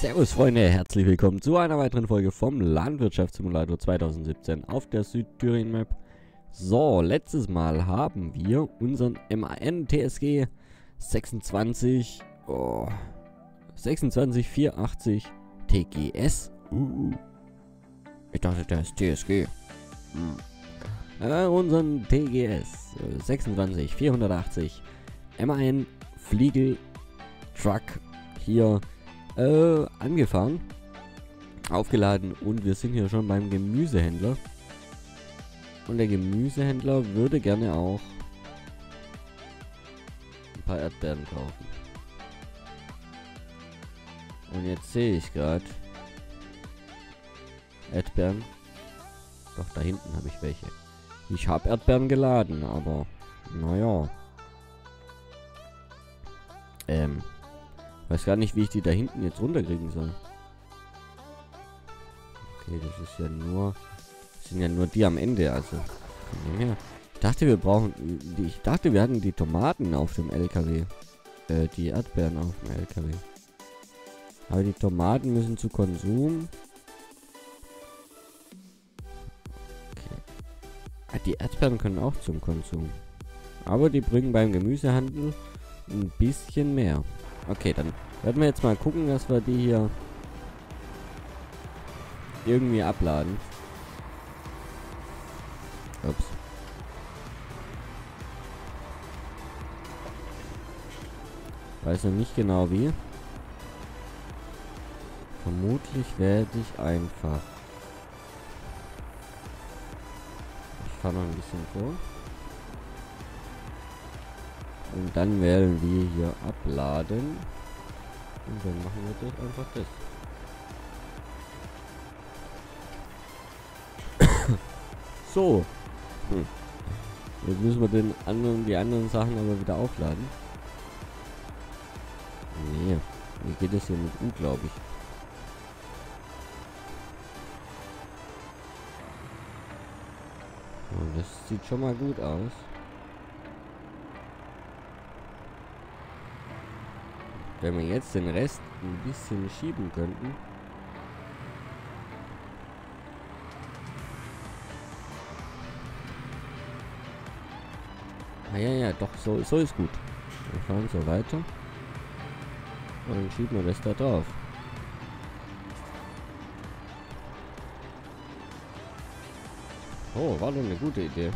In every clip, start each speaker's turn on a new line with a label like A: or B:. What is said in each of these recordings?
A: Servus Freunde, herzlich willkommen zu einer weiteren Folge vom Landwirtschaftssimulator 2017 auf der Südthüringen Map. So, letztes Mal haben wir unseren MAN TSG 26 oh, 26480 TGS. Uh, ich dachte, der ist TSG. Hm. Äh, unseren TGS 26480 MAN Fliegel Truck hier äh, angefahren, aufgeladen und wir sind hier schon beim Gemüsehändler. Und der Gemüsehändler würde gerne auch ein paar Erdbeeren kaufen. Und jetzt sehe ich gerade Erdbeeren. Doch, da hinten habe ich welche. Ich habe Erdbeeren geladen, aber naja. Ähm, Weiß gar nicht, wie ich die da hinten jetzt runterkriegen soll. Okay, das ist ja nur... Das sind ja nur die am Ende, also. Ich dachte, wir brauchen... Ich dachte, wir hatten die Tomaten auf dem LKW. Äh, die Erdbeeren auf dem LKW. Aber die Tomaten müssen zu Konsum. Die Erdbeeren können auch zum Konsum. Aber die bringen beim Gemüsehandel ein bisschen mehr. Okay, dann werden wir jetzt mal gucken, dass wir die hier irgendwie abladen. Ups. Weiß noch nicht genau wie. Vermutlich werde ich einfach. Ich fahre noch ein bisschen vor. Und dann wählen wir hier abladen. Und dann machen wir das einfach das. so. Hm. Jetzt müssen wir den anderen, die anderen Sachen aber wieder aufladen. Nee, wie geht es hier mit U, glaube ich. Das sieht schon mal gut aus. Wenn wir jetzt den Rest ein bisschen schieben könnten. Ah ja, ja, doch, so, so ist gut. Wir fahren so weiter. Und dann schieben wir das da drauf. Oh, war doch eine gute Idee.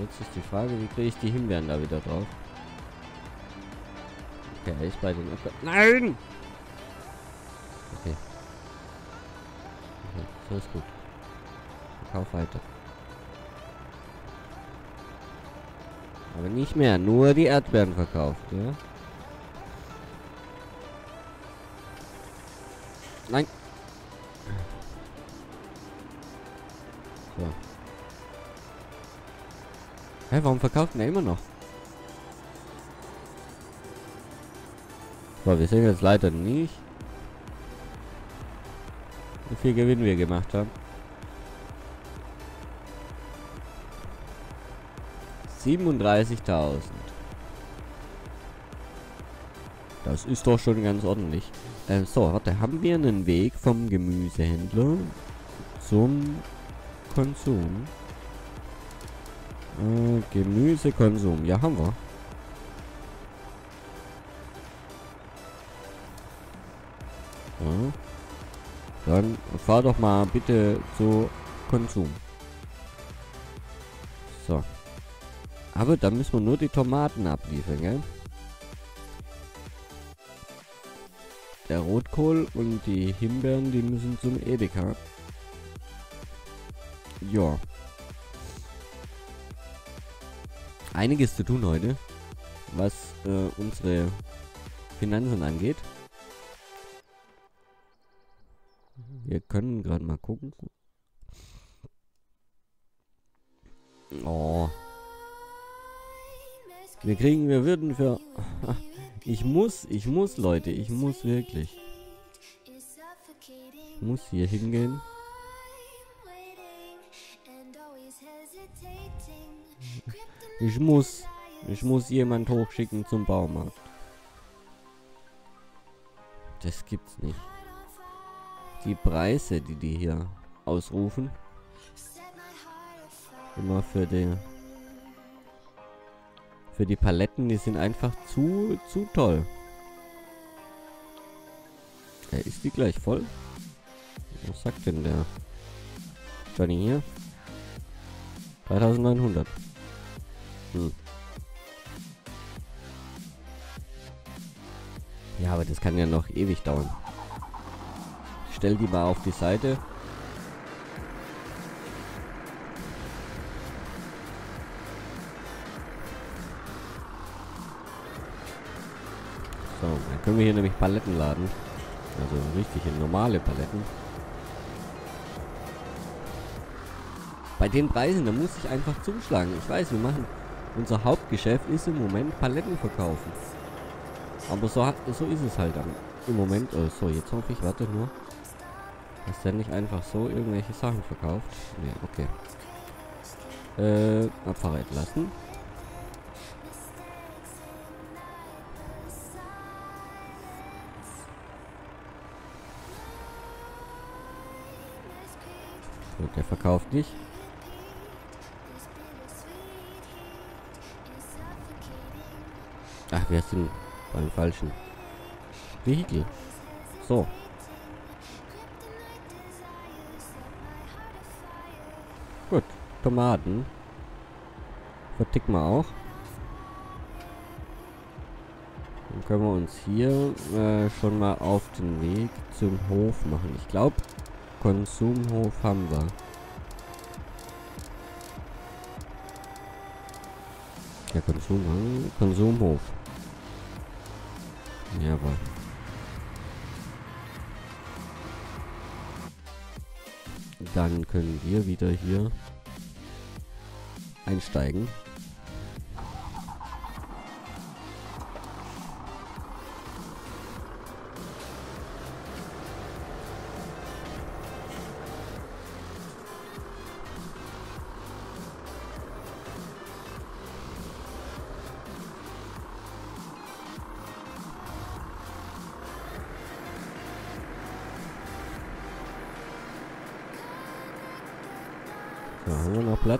A: Jetzt ist die Frage, wie kriege ich die Himbeeren da wieder drauf? Okay, ist bei den... Abge Nein! Okay. okay. So ist gut. Verkauf weiter. Aber nicht mehr, nur die Erdbeeren verkauft, ja? Hä, warum verkauft er immer noch? So, wir sehen jetzt leider nicht, wie viel Gewinn wir gemacht haben. 37.000. Das ist doch schon ganz ordentlich. Ähm, so, warte, haben wir einen Weg vom Gemüsehändler zum Konsum? Äh, Gemüsekonsum. Ja, haben wir. Ja. Dann fahr doch mal bitte zu Konsum. So. Aber dann müssen wir nur die Tomaten abliefern, gell? Der Rotkohl und die Himbeeren, die müssen zum Edeka. Ja. Einiges zu tun heute, was äh, unsere Finanzen angeht. Wir können gerade mal gucken. Oh. Wir kriegen, wir würden für... Ich muss, ich muss, Leute, ich muss wirklich. Ich muss hier hingehen. Ich muss, ich muss jemand hochschicken zum Baumarkt. Das gibt's nicht. Die Preise, die die hier ausrufen. Immer für die für die Paletten, die sind einfach zu zu toll. Ja, ist die gleich voll? Was sagt denn der Johnny hier? 3900. Hm. Ja, aber das kann ja noch ewig dauern. stell die mal auf die Seite. So, dann können wir hier nämlich Paletten laden. Also richtige normale Paletten. Bei den Preisen, da muss ich einfach zuschlagen. Ich weiß, wir machen... Unser Hauptgeschäft ist im Moment Paletten verkaufen. Aber so, hat, so ist es halt dann im Moment. Oh, so, jetzt hoffe ich, warte nur. Dass der nicht einfach so irgendwelche Sachen verkauft. Ne, okay. Äh, Abfahrer lassen. So, der verkauft nicht. Ach, wir sind beim falschen Vehikel. So. Gut. Tomaten. Verticken wir auch. Dann können wir uns hier äh, schon mal auf den Weg zum Hof machen. Ich glaube, Konsumhof haben wir. Der Konsum, Konsumhof. Jawohl. Dann können wir wieder hier einsteigen.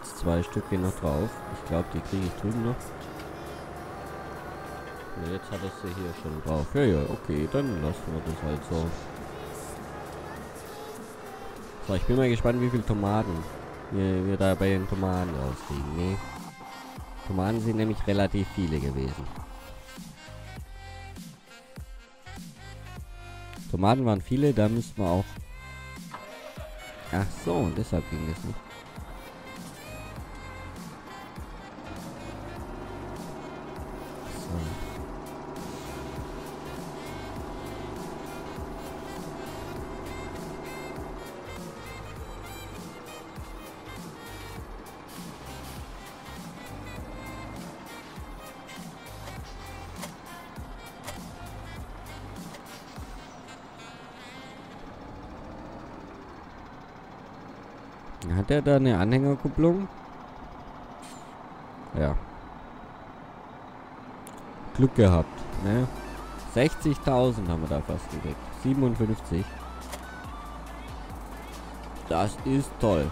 A: Platz? Zwei Stück gehen noch drauf. Ich glaube, die kriege ich drüben noch. Ne, jetzt hat es sie hier schon drauf. Ja, ja, okay, dann lassen wir das halt so. So, ich bin mal gespannt, wie viele Tomaten wir, wir da bei den Tomaten rauskriegen. Ne? Tomaten sind nämlich relativ viele gewesen. Tomaten waren viele, da müssen wir auch... Ach so, deshalb ging es nicht. Hat er da eine Anhängerkupplung? Ja. Glück gehabt, ne? 60.000 haben wir da fast gekriegt. 57. Das ist toll.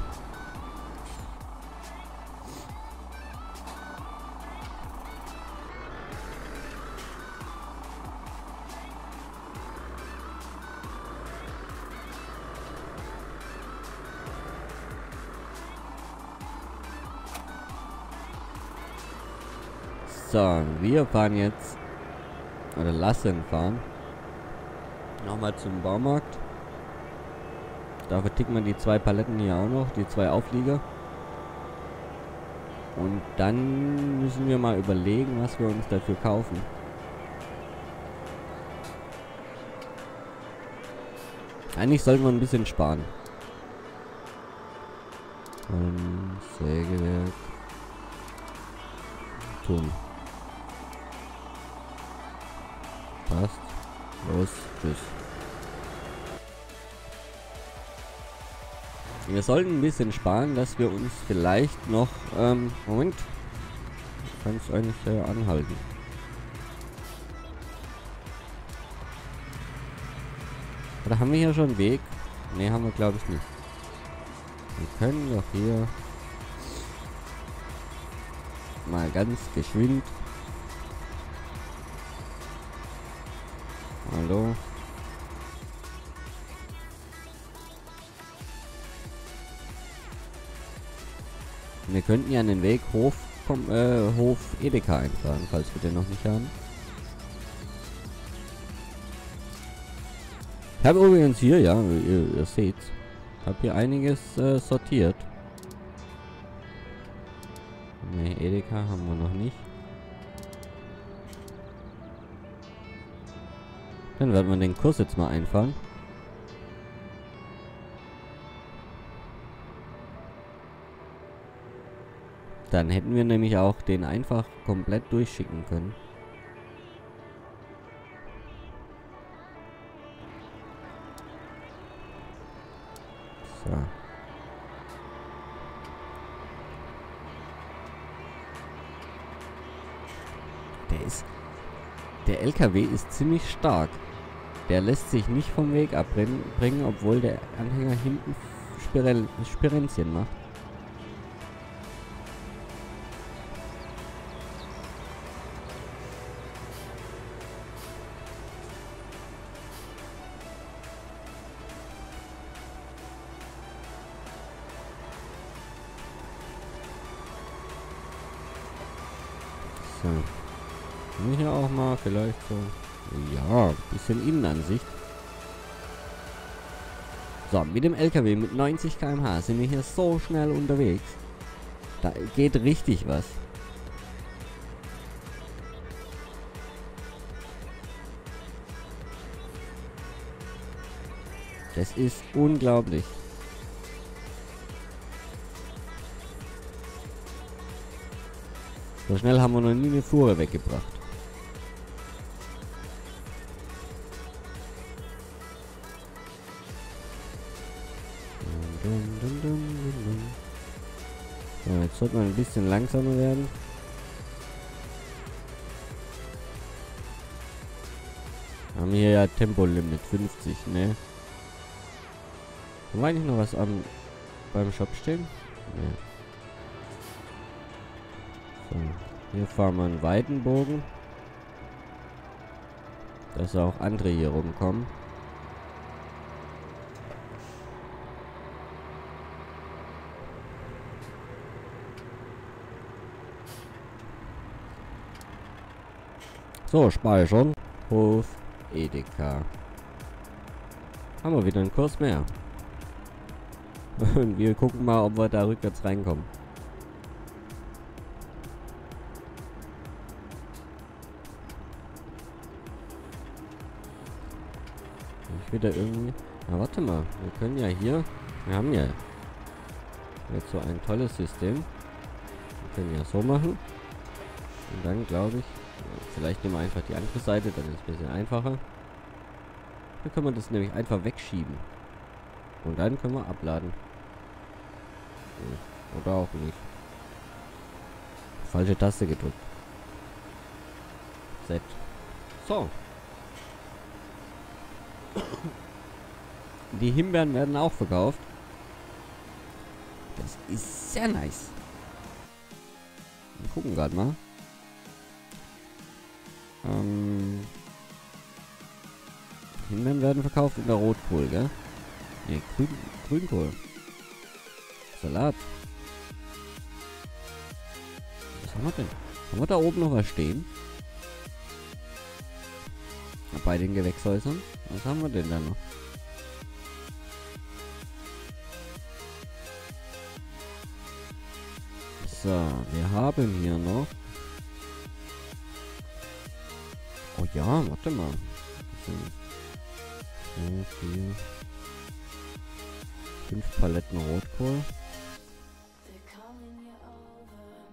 A: So, wir fahren jetzt, oder lassen fahren, nochmal zum Baumarkt. Da vertickt man die zwei Paletten hier auch noch, die zwei Auflieger. Und dann müssen wir mal überlegen, was wir uns dafür kaufen. Eigentlich sollten wir ein bisschen sparen. Ähm, Sägewerk. Turm. Passt. Los, tschüss. Wir sollten ein bisschen sparen, dass wir uns vielleicht noch... Ähm, Moment. Ich kann es eigentlich äh, anhalten. Oder haben wir hier schon einen Weg? Ne, haben wir glaube ich nicht. Wir können doch hier mal ganz geschwind. Hallo. Wir könnten ja einen Weg Hof, vom, äh, Hof Edeka einfahren, falls wir den noch nicht haben. Ich habe übrigens hier, ja, ihr, ihr seht, habe hier einiges äh, sortiert. Ne, Edeka haben wir noch nicht. Dann werden wir den Kurs jetzt mal einfahren. Dann hätten wir nämlich auch den einfach komplett durchschicken können. So. Der ist... Der LKW ist ziemlich stark. Der lässt sich nicht vom Weg abbringen, obwohl der Anhänger hinten Spirenzchen macht. Bisschen Innenansicht. So, mit dem LKW mit 90 km/h sind wir hier so schnell unterwegs. Da geht richtig was. Das ist unglaublich. So schnell haben wir noch nie eine Fuhre weggebracht. Sollte man ein bisschen langsamer werden. Haben hier ja Tempolimit 50, ne? Wir eigentlich noch was am beim Shop stehen? Ne. So, hier fahren wir einen weiten Bogen. Dass auch andere hier rumkommen. So, speichern. Hof Edeka. Haben wir wieder einen Kurs mehr. Und wir gucken mal, ob wir da rückwärts reinkommen. wieder irgendwie... Na, warte mal. Wir können ja hier... Wir haben ja jetzt so ein tolles System. Wir können ja so machen. Und dann glaube ich... Vielleicht nehmen wir einfach die andere Seite, dann ist es ein bisschen einfacher. Dann können wir das nämlich einfach wegschieben. Und dann können wir abladen. Oder auch nicht. Falsche Taste gedrückt. Z. So. Die Himbeeren werden auch verkauft. Das ist sehr nice. Wir gucken gerade mal. Ähm, Himbeeren werden verkauft in der Rotkohl, gell? Ne, Grün, Grünkohl. Salat. Was haben wir denn? Haben wir da oben noch was stehen? Bei den Gewächshäusern? Was haben wir denn da noch? So, wir haben hier noch. Ja, warte mal. So, vier. Fünf Paletten Rotkohl.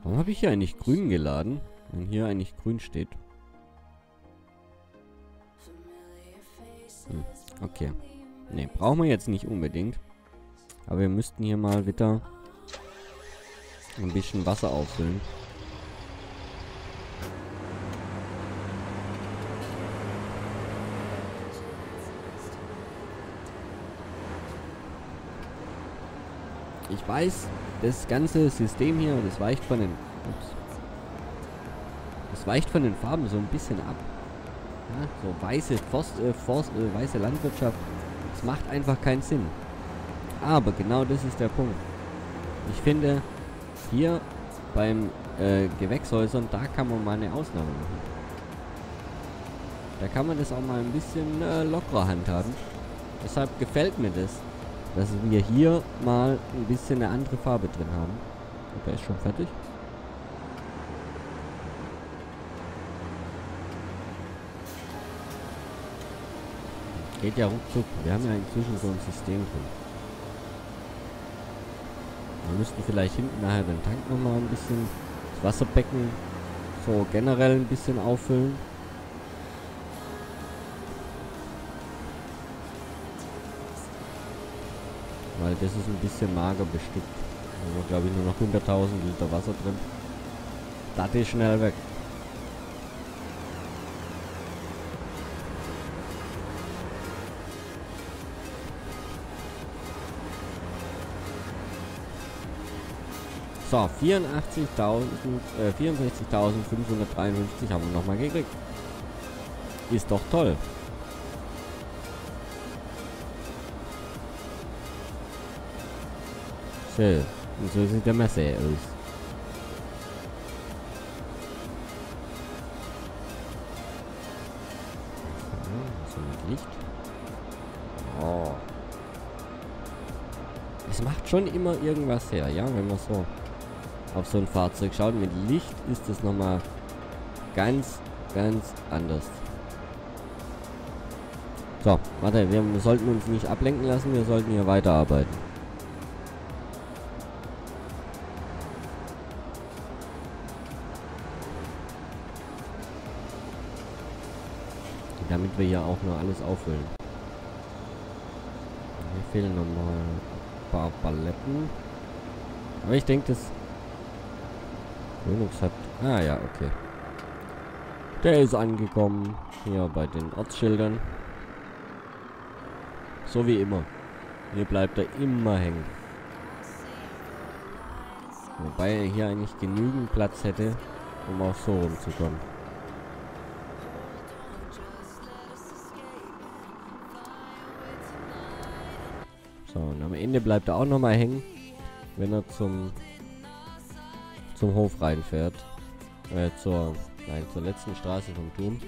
A: Warum habe ich hier eigentlich grün geladen? Wenn hier eigentlich grün steht. Hm, okay. Ne, brauchen wir jetzt nicht unbedingt. Aber wir müssten hier mal wieder ein bisschen Wasser auffüllen. Ich weiß, das ganze System hier, das weicht von den... Ups, das weicht von den Farben so ein bisschen ab. Ja, so weiße Forst, äh, Forst, äh, weiße Landwirtschaft. Das macht einfach keinen Sinn. Aber genau das ist der Punkt. Ich finde, hier beim äh, Gewächshäusern, da kann man mal eine Ausnahme machen. Da kann man das auch mal ein bisschen äh, lockerer handhaben. Deshalb gefällt mir das, dass wir hier mal ein bisschen eine andere Farbe drin haben. Der ist schon fertig. Geht ja ruckzuck. Wir haben ja inzwischen so ein System drin. Wir müssten vielleicht hinten nachher den Tank nochmal ein bisschen, das Wasserbecken so generell ein bisschen auffüllen. Weil das ist ein bisschen mager bestückt. Da wir glaube ich nur noch 100.000 Liter Wasser drin. Das ist schnell weg. So, 84.000, äh, 64.553 haben wir nochmal gekriegt. Ist doch toll. So, und so sieht der Messe aus. So, mit Licht. Es macht schon immer irgendwas her, ja, wenn man so auf so ein Fahrzeug schaut. Mit Licht ist es nochmal ganz, ganz anders. So, warte, wir sollten uns nicht ablenken lassen, wir sollten hier weiterarbeiten. Damit wir hier auch noch alles auffüllen. Hier fehlen nochmal ein paar Paletten. Aber ich denke, das Linux hat... Ah ja, okay. Der ist angekommen. Hier bei den Ortsschildern. So wie immer. Hier bleibt er immer hängen. Wobei er hier eigentlich genügend Platz hätte, um auch so rumzukommen. So, und am Ende bleibt er auch nochmal hängen, wenn er zum zum Hof reinfährt. Äh, zur, nein, zur letzten Straße vom Turm.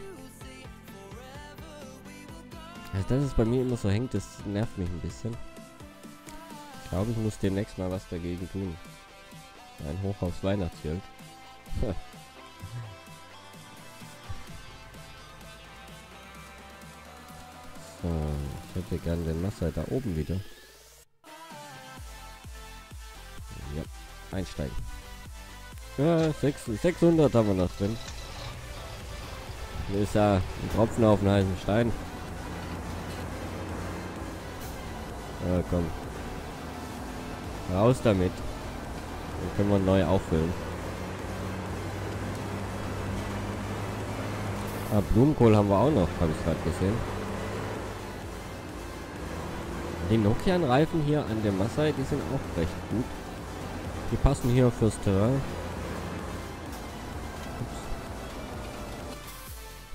A: Also das ist bei mir immer so hängt, das nervt mich ein bisschen. Ich glaube, ich muss demnächst mal was dagegen tun. Ein Hoch aufs Weihnachtsgeld. so, ich hätte gern den Masser da oben wieder. Einsteigen. Ja, 600 haben wir noch drin. Hier ist ja ein Tropfen auf den heißen Stein. Ja, komm. Raus damit. Dann können wir neu auffüllen. Ah, Blumenkohl haben wir auch noch, habe ich gerade gesehen. Die Nokian-Reifen hier an der Massai, die sind auch recht gut. Die passen hier fürs Terrain.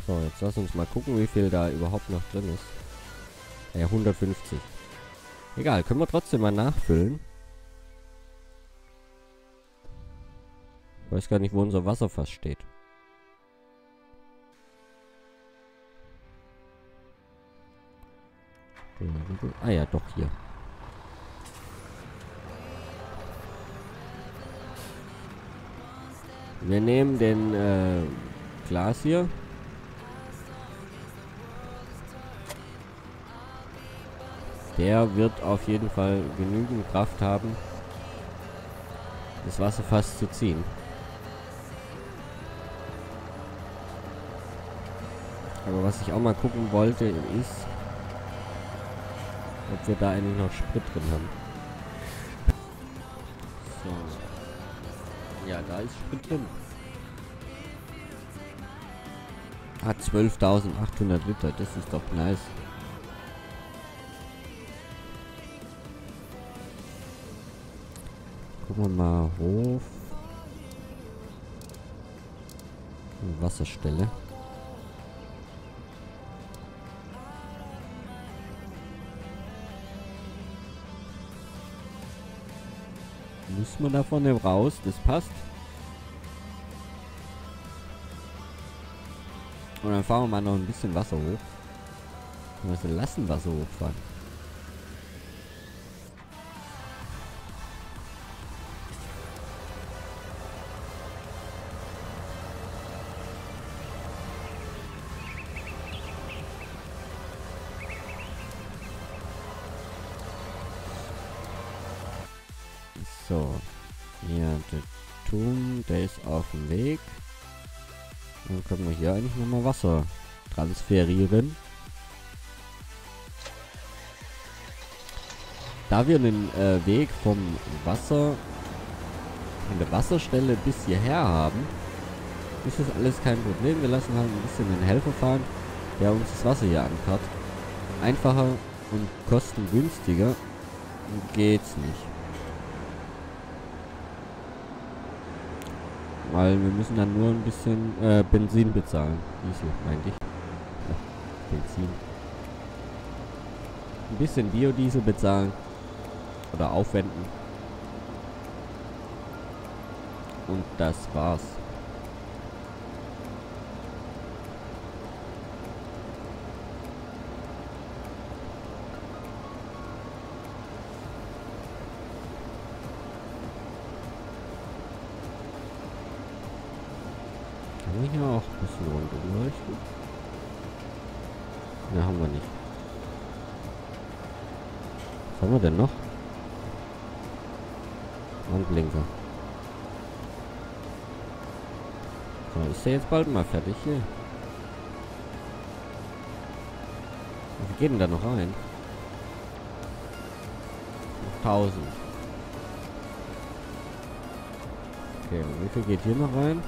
A: So, jetzt lass uns mal gucken, wie viel da überhaupt noch drin ist. Ja, 150. Egal, können wir trotzdem mal nachfüllen. Ich weiß gar nicht, wo unser Wasserfass steht. Ah ja, doch hier. Wir nehmen den äh, Glas hier. Der wird auf jeden Fall genügend Kraft haben, das Wasser fast zu ziehen. Aber was ich auch mal gucken wollte, ist, ob wir da eigentlich noch Sprit drin haben. Ja, da ist Sprit drin. Hat 12.800 Liter, das ist doch nice. Gucken wir mal Hof. Wasserstelle. Muss man da vorne raus? Das passt. Und dann fahren wir mal noch ein bisschen Wasser hoch. Also lassen Wasser hochfahren. Ist auf dem Weg. Dann können wir hier eigentlich nochmal Wasser transferieren. Da wir einen äh, Weg vom Wasser, von der Wasserstelle bis hierher haben, ist das alles kein Problem. Wir lassen halt ein bisschen den Helfer fahren, der uns das Wasser hier ankarrt. Einfacher und kostengünstiger geht's nicht. Weil wir müssen dann nur ein bisschen äh, Benzin bezahlen. Diesel, meinte ich. Ja, Benzin. Ein bisschen Biodiesel bezahlen. Oder aufwenden. Und das war's. Hier auch ein bisschen runtergeleuchtet? Ne, haben wir nicht. Was haben wir denn noch? Ein Blinker. So, ist der jetzt bald mal fertig hier? Wie geht denn da noch rein? 1000. Okay, und wie viel geht hier noch rein?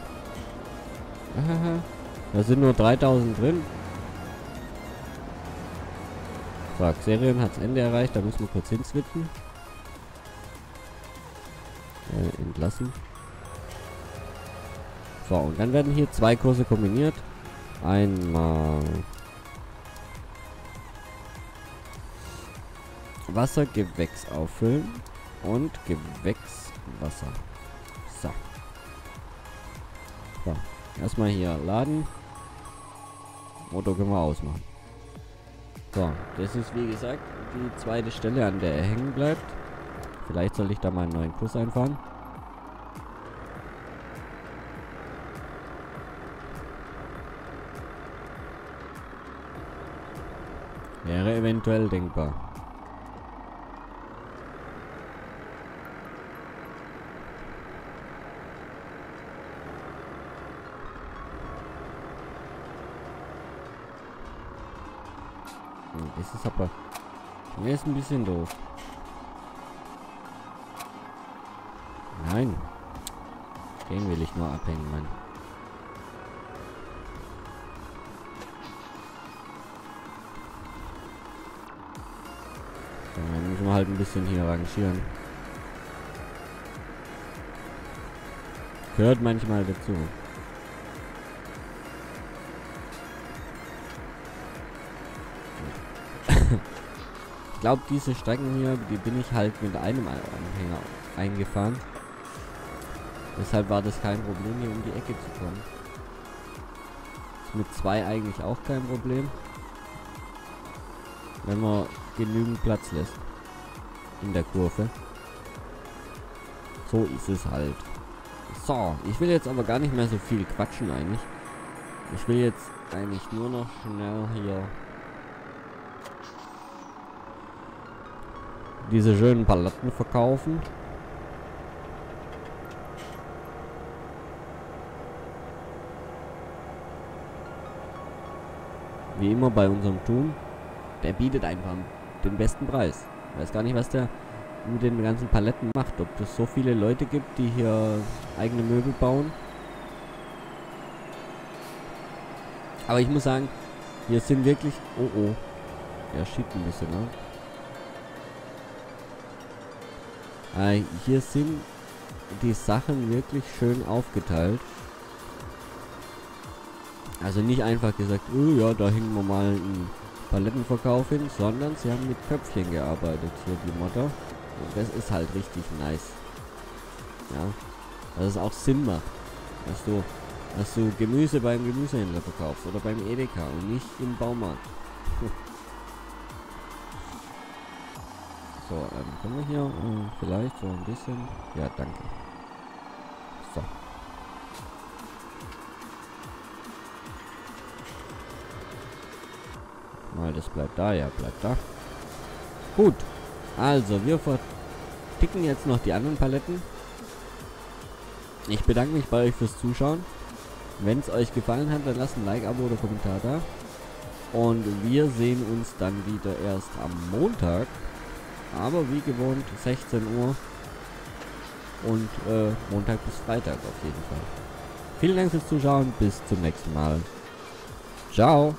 A: Da sind nur 3000 drin. So, Xerion hat's Ende erreicht. Da müssen wir kurz hinswitchen. Äh, entlassen. So, und dann werden hier zwei Kurse kombiniert. Einmal Wassergewächs auffüllen und Gewächswasser. So. So. Erstmal hier laden. Motor können wir ausmachen. So, das ist wie gesagt die zweite Stelle, an der er hängen bleibt. Vielleicht soll ich da mal einen neuen Kurs einfahren. Wäre eventuell denkbar. Hm, Ist aber... Mir ist ein bisschen doof. Nein. Den will ich nur abhängen, Mann. Dann müssen wir halt ein bisschen hier rangieren. Gehört manchmal dazu. Glaube, diese Strecken hier, die bin ich halt mit einem Anhänger eingefahren. Deshalb war das kein Problem, hier um die Ecke zu kommen. Ist mit zwei eigentlich auch kein Problem. Wenn man genügend Platz lässt. In der Kurve. So ist es halt. So, ich will jetzt aber gar nicht mehr so viel quatschen eigentlich. Ich will jetzt eigentlich nur noch schnell hier diese schönen Paletten verkaufen. Wie immer bei unserem Tun. Der bietet einfach den besten Preis. Ich weiß gar nicht, was der mit den ganzen Paletten macht. Ob es so viele Leute gibt, die hier eigene Möbel bauen. Aber ich muss sagen, hier sind wirklich... Oh oh. Er schiebt ein bisschen, ne? Äh, hier sind die Sachen wirklich schön aufgeteilt. Also nicht einfach gesagt, oh ja, da hängen wir mal einen Palettenverkauf hin, sondern sie haben mit Köpfchen gearbeitet, hier die Modder. Und das ist halt richtig nice. Ja, dass es auch Sinn macht, dass du, dass du Gemüse beim Gemüsehändler verkaufst oder beim Edeka und nicht im Baumarkt. so, ähm, können wir hier äh, vielleicht so ein bisschen... Ja, danke. So. Mal, das bleibt da, ja, bleibt da. Gut. Also, wir verticken jetzt noch die anderen Paletten. Ich bedanke mich bei euch fürs Zuschauen. Wenn es euch gefallen hat, dann lasst ein Like, Abo oder Kommentar da. Und wir sehen uns dann wieder erst am Montag. Aber wie gewohnt 16 Uhr. Und äh, Montag bis Freitag auf jeden Fall. Vielen Dank fürs Zuschauen. Bis zum nächsten Mal. Ciao.